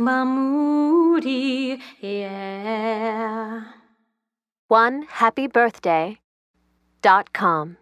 moody, yeah. One happy birthday dot com.